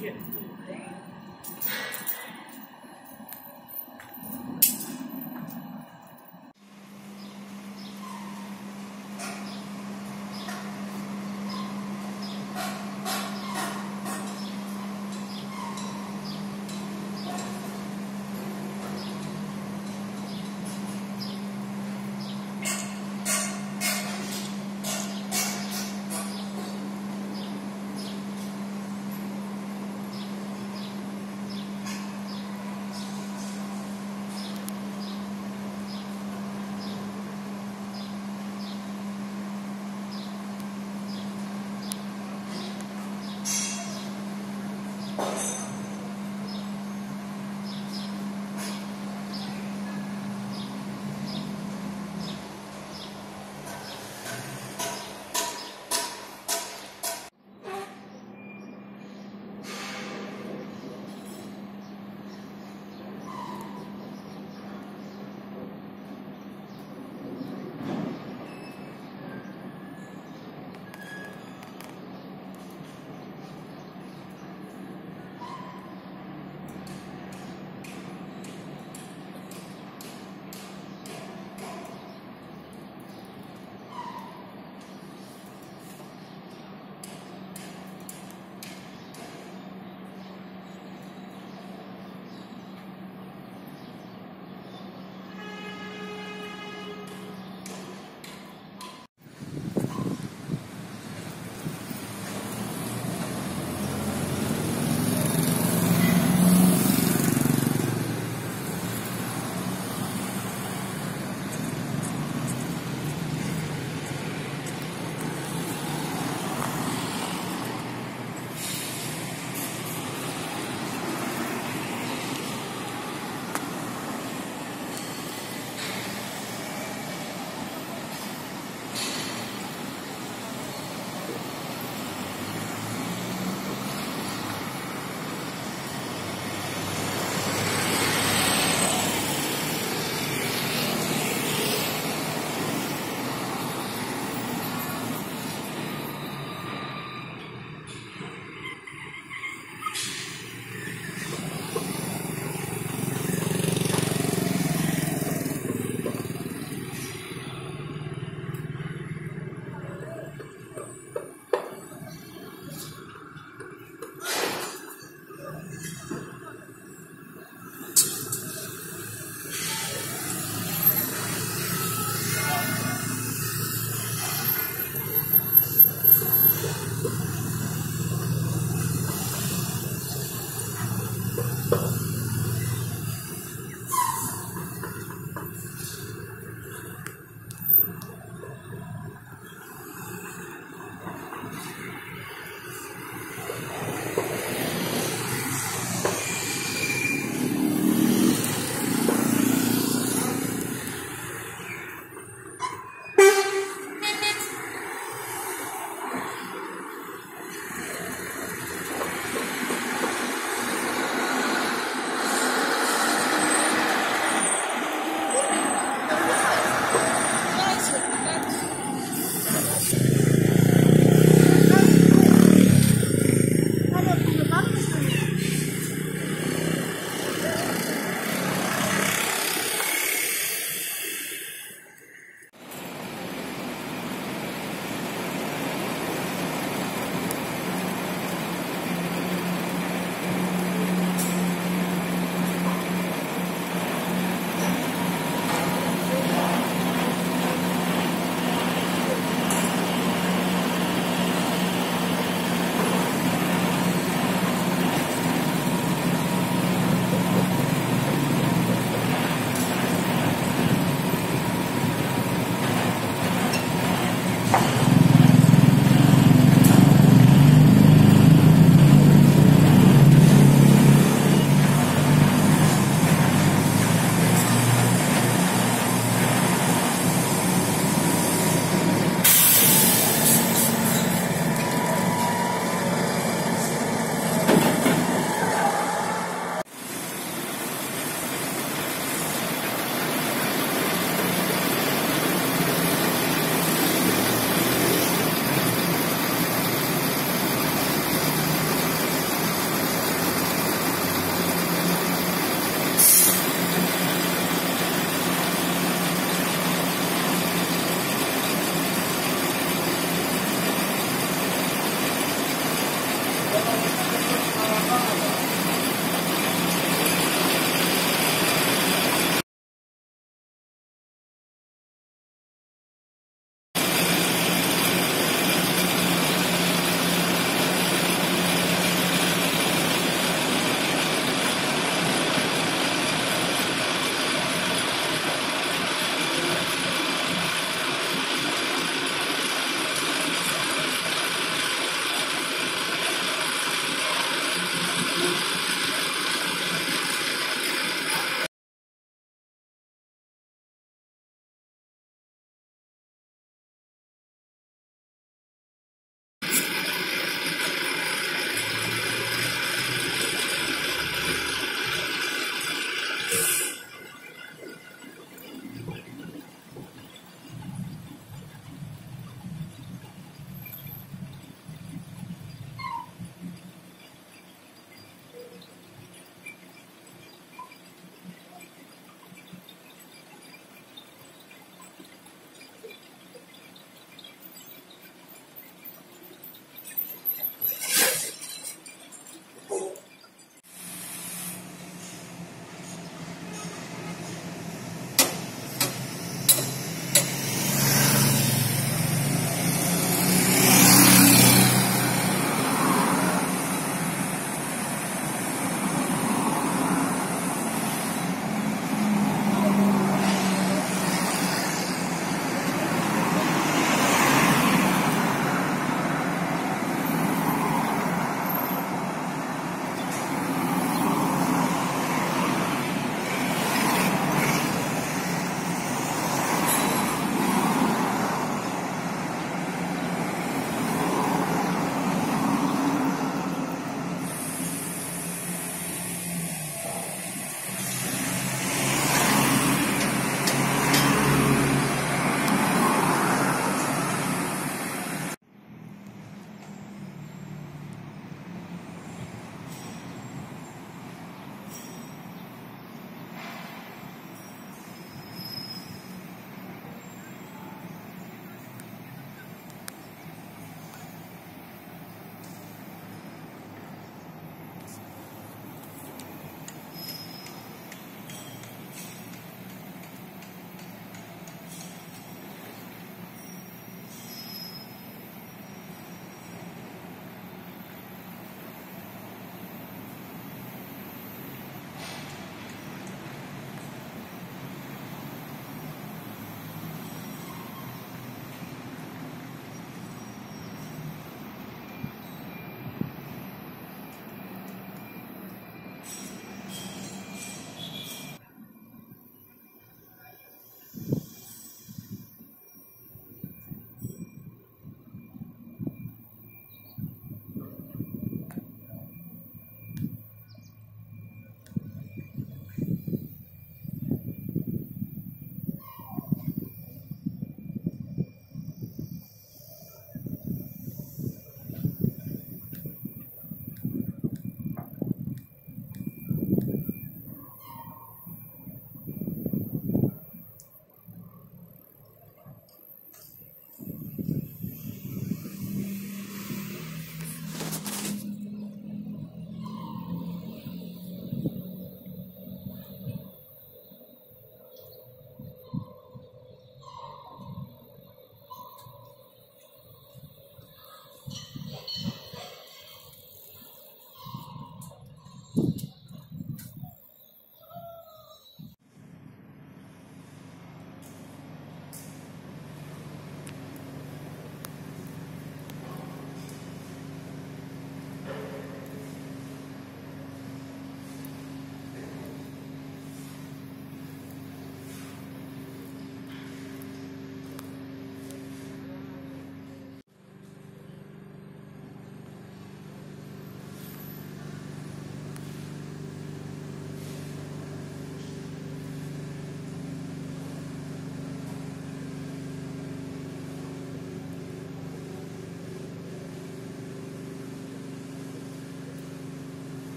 Yeah.